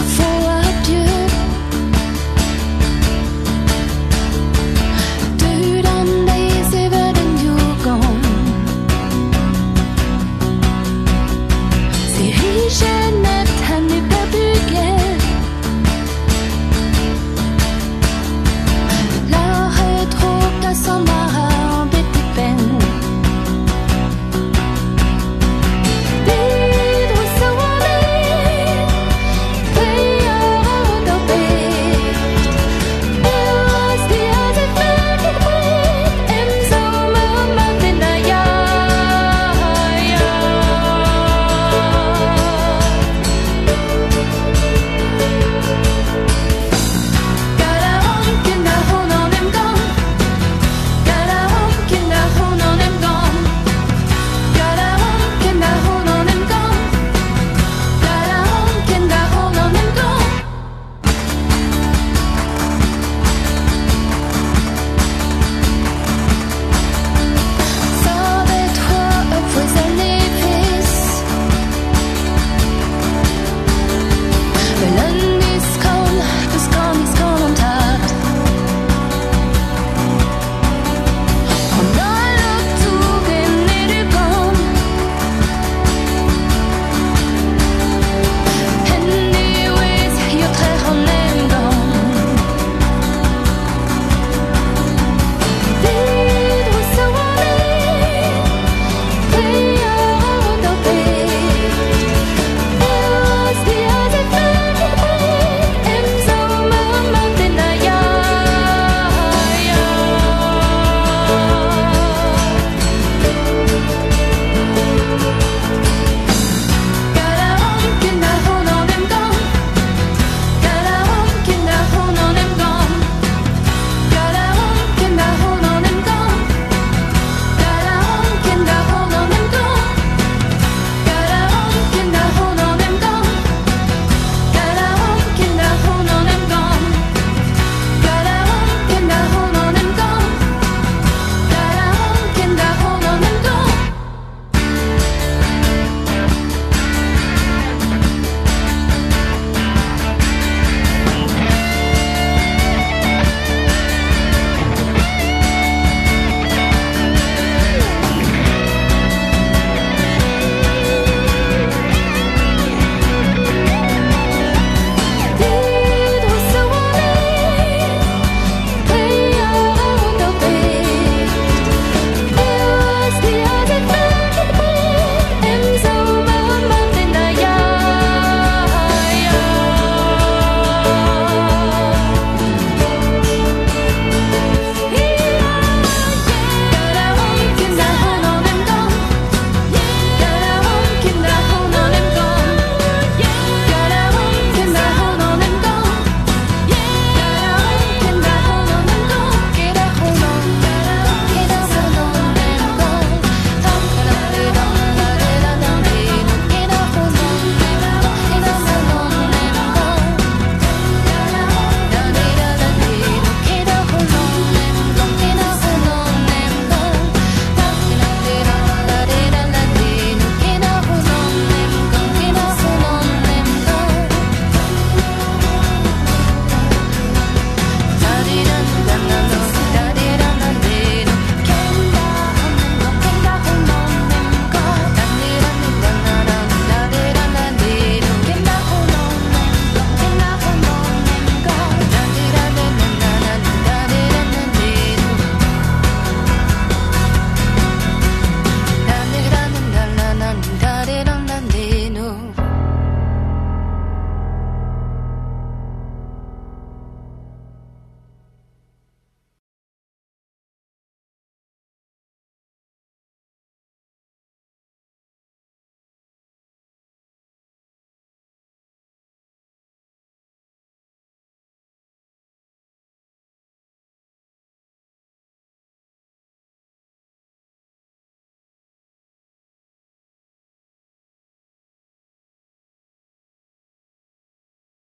us.